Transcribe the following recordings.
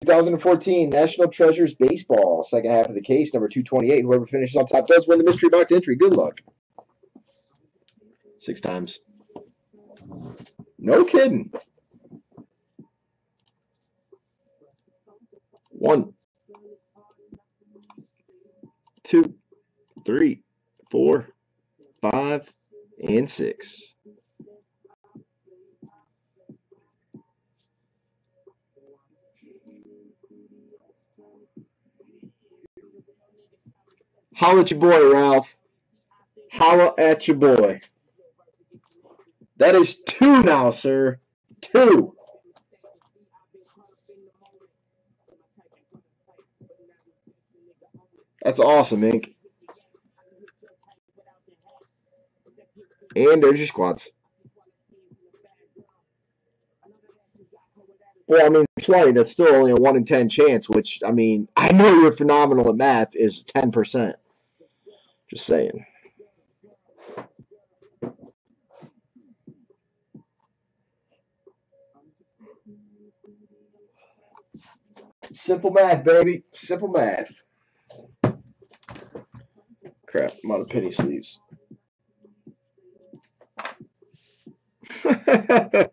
2014 National Treasures Baseball, second half of the case, number 228. Whoever finishes on top does win the mystery box entry. Good luck. Six times. No kidding. One, two, three, four, five, and six. Holla at your boy, Ralph. Holla at your boy. That is two now, sir. Two. That's awesome, Ink. And there's your squads. Well, I mean, 20, that's still only a 1 in 10 chance, which, I mean, I know you're phenomenal at math, is 10%. Just saying. Simple math, baby. Simple math. Crap, I'm out of penny sleeves. We're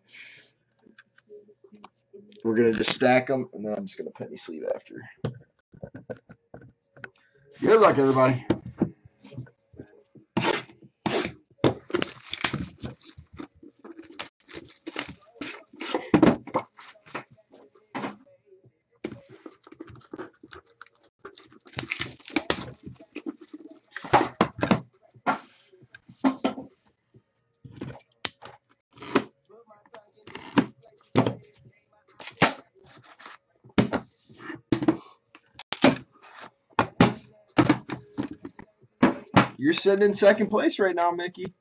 going to just stack them, and then I'm just going to penny sleeve after. Good luck, everybody. You're sitting in second place right now, Mickey.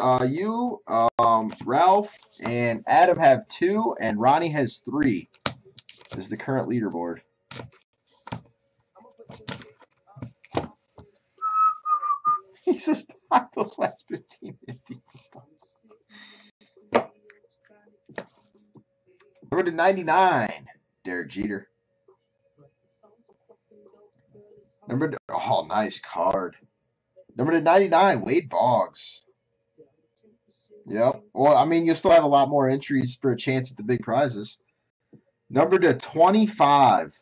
Uh, you, um, Ralph, and Adam have two, and Ronnie has three. Is the current leaderboard. He says buy those last 15 50. Number to 99, Derek Jeter. Number oh, nice card. Number to 99, Wade Boggs. Yep. Well, I mean, you'll still have a lot more entries for a chance at the big prizes. Number to 25,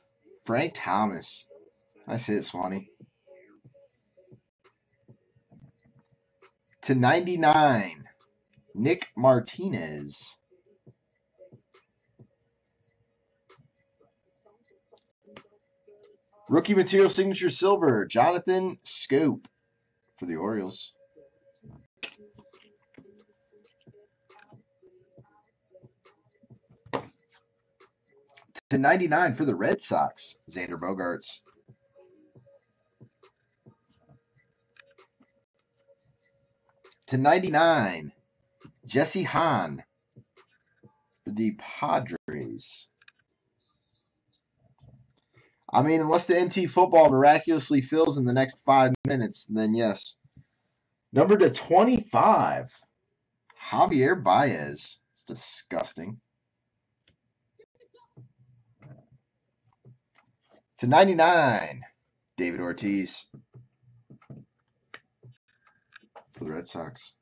Frank Thomas. Nice hit, Swanee. To 99, Nick Martinez. Rookie material signature silver, Jonathan Schoop for the Orioles. To 99 for the Red Sox, Xander Bogaerts. To 99, Jesse Hahn for the Padres. I mean, unless the NT football miraculously fills in the next five minutes, then yes. Number to 25, Javier Baez. It's disgusting. To 99, David Ortiz for the Red Sox.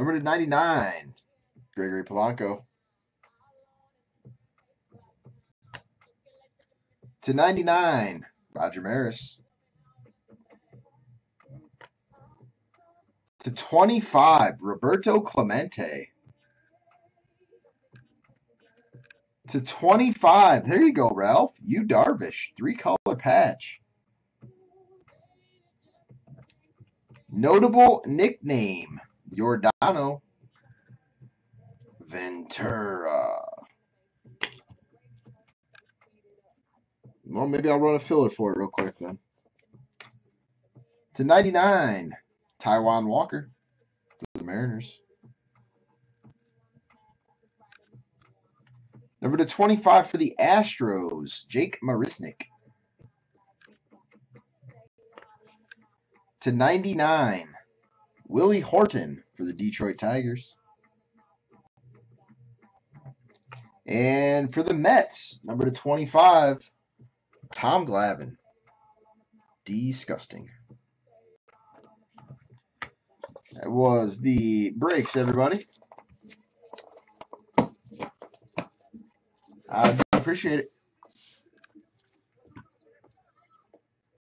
Number to 99, Gregory Polanco. To 99, Roger Maris. To 25, Roberto Clemente. To 25, there you go, Ralph. Yu Darvish, three color patch. Notable nickname, Yordano Ventura. Well, maybe I'll run a filler for it real quick then. To 99, Taijuan Walker for the Mariners. Number to 25 for the Astros, Jake Marisnick. to 99, Willie Horton for the Detroit Tigers. And for the Mets, number to 25, Tom Glavine. Disgusting. That was the breaks, everybody. I appreciate it.